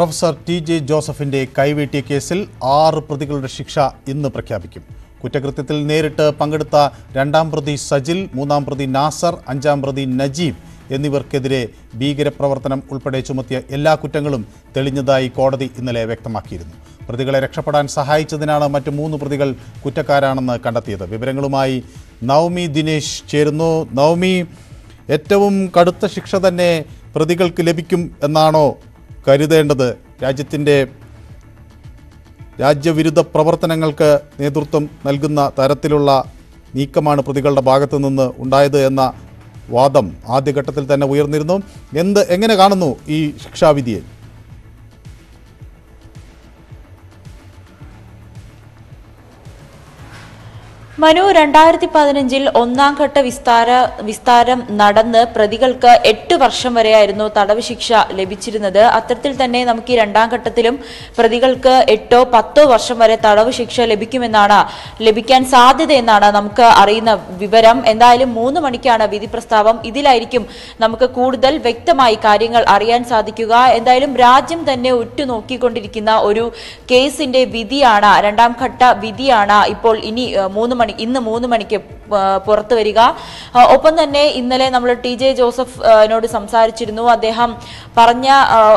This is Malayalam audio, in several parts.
പ്രൊഫസർ ടി ജെ ജോസഫിന്റെ കൈവീട്ടിയ കേസിൽ ആറ് പ്രതികളുടെ ശിക്ഷ ഇന്ന് പ്രഖ്യാപിക്കും. കുറ്റകൃത്യത്തിൽ നേരിട്ട് പങ്കെടുത്ത രണ്ടാം പ്രതി സജിൽ മൂന്നാം പ്രതി നാസർ അഞ്ചാം പ്രതി നജീബ് എന്നിവർക്കെതിരെ ഭീകരപ്രവർത്തനം ഉൾപ്പെടെ ചുമത്തിയ എല്ലാ കുറ്റങ്ങളും തെളിഞ്ഞതായി കോടതി ഇന്നലെ വ്യക്തമാക്കിയിരുന്നു. പ്രതികളെ രക്ഷപ്പെടാൻ സഹായിച്ചതിനാണ് മറ്റ് മൂന്ന് പ്രതികൾ കുറ്റക്കാരാണെന്ന് കണ്ടെത്തിയത്. വിവരങ്ങളുമായി നവമി ദിനേശ് ചേരുന്നു. നവമി ഏറ്റവും കടുത്ത ശിക്ഷ തന്നെ പ്രതികൾക്ക് ലഭിക്കും എന്നാണോ കരുതേണ്ടത് രാജ്യത്തിന്റെ രാജ്യവിരുദ്ധ പ്രവർത്തനങ്ങൾക്ക് നേതൃത്വം നൽകുന്ന തരത്തിലുള്ള നീക്കമാണ് പ്രതികളുടെ ഭാഗത്തു നിന്ന് ഉണ്ടായത് എന്ന വാദം ആദ്യഘട്ടത്തിൽ തന്നെ ഉയർന്നിരുന്നു. എന്ത് എങ്ങനെ കാണുന്നു ഈ ശിക്ഷാവിധിയെ? മനു രണ്ടായിരത്തി പതിനഞ്ചിൽ ഒന്നാം ഘട്ട വിസ്താര വിസ്താരം നടന്ന് പ്രതികൾക്ക് എട്ട് വർഷം വരെയായിരുന്നു തടവ് ശിക്ഷ ലഭിച്ചിരുന്നത്. അത്തരത്തിൽ തന്നെ നമുക്ക് ഈ രണ്ടാം ഘട്ടത്തിലും പ്രതികൾക്ക് എട്ടോ പത്തോ വർഷം വരെ തടവ് ശിക്ഷ ലഭിക്കുമെന്നാണ് ലഭിക്കാൻ സാധ്യതയെന്നാണ് നമുക്ക് അറിയുന്ന വിവരം. എന്തായാലും മൂന്ന് മണിക്കാണ് വിധി പ്രസ്താവം. ഇതിലായിരിക്കും നമുക്ക് കൂടുതൽ വ്യക്തമായി കാര്യങ്ങൾ അറിയാൻ സാധിക്കുക. എന്തായാലും രാജ്യം തന്നെ ഉറ്റുനോക്കിക്കൊണ്ടിരിക്കുന്ന ഒരു കേസിന്റെ വിധിയാണ് രണ്ടാം ഘട്ട വിധിയാണ് ഇപ്പോൾ ഇനി മൂന്ന് മണി ഇന്ന് മൂന്ന് മണിക്ക് പുറത്തു വരിക. ഒപ്പം തന്നെ ഇന്നലെ നമ്മൾ ടി ജെ ജോസഫിനോട് സംസാരിച്ചിരുന്നു. അദ്ദേഹം പറഞ്ഞ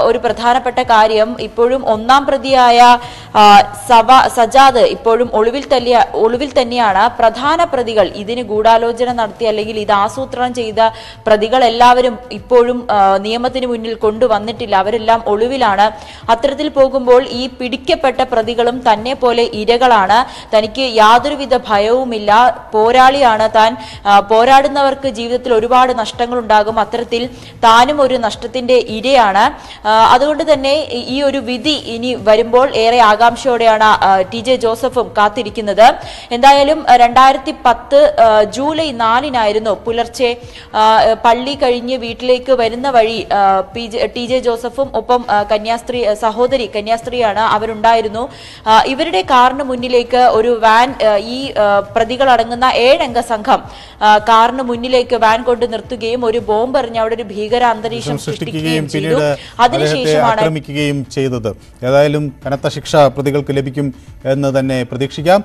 ഒരു പ്രധാനപ്പെട്ട കാര്യം ഇപ്പോഴും ഒന്നാം പ്രതിയായ സവ സജാദ് ഇപ്പോഴും ഒളിവിൽ തല്ലിയ ഒളിവിൽ തന്നെയാണ്. പ്രധാന പ്രതികൾ ഇതിന് ഗൂഢാലോചന നടത്തി അല്ലെങ്കിൽ ഇത് ആസൂത്രണം ചെയ്ത പ്രതികൾ എല്ലാവരും ഇപ്പോഴും നിയമത്തിന് മുന്നിൽ കൊണ്ടുവന്നിട്ടില്ല. അവരെല്ലാം ഒളിവിലാണ്. അത്തരത്തിൽ പോകുമ്പോൾ ഈ പിടിക്കപ്പെട്ട പ്രതികളും തന്നെ പോലെ ഇരകളാണ്. തനിക്ക് യാതൊരുവിധ ഭയവുമില്ല പോരാളിയാണ് താൻ. പോരാടുന്നവർക്ക് ജീവിതത്തിൽ ഒരുപാട് നഷ്ടങ്ങൾ ഉണ്ടാകും അത്തരത്തിൽ താനും ഒരു നഷ്ടത്തിന്റെ ഇരയാണ്. അതുകൊണ്ട് തന്നെ ഈ- ഒരു വിധി ഇനി വരുമ്പോൾ ഏറെ ആകാംക്ഷയോടെയാണ് ടി ജെ ജോസഫും കാത്തിരിക്കുന്നത്. എന്തായാലും രണ്ടായിരത്തി പത്ത് ജൂലൈ നാലിനായിരുന്നു പുലർച്ചെ പള്ളി കഴിഞ്ഞ് വീട്ടിലേക്ക് വരുന്ന വഴി ടി ജെ ജോസഫും ഒപ്പം കന്യാസ്ത്രീ സഹോദരി കന്യാസ്ത്രീയാണ് അവരുണ്ടായിരുന്നു. ഇവരുടെ കാറിന് മുന്നിലേക്ക് ഒരു വാൻ ഈ പ്രതികളടങ്ങുന്ന ഏഴംഗ സംഘം കാറിന് മുന്നിലേക്ക് വാൻ കൊണ്ട് നിർത്തുകയും ഒരു ബോംബ് എറിഞ്ഞ് അവിടെ ഒരു ഭീകര അന്തരീക്ഷം സൃഷ്ടിക്കുകയും പിന്നീട് അതിനുശേഷം ആക്രമിക്കുകയും ചെയ്തത്. ഏതായാലും കനത്ത ശിക്ഷ പ്രതികൾക്ക് ലഭിക്കും എന്ന് തന്നെ പ്രതീക്ഷിക്കാം.